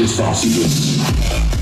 Testosterone.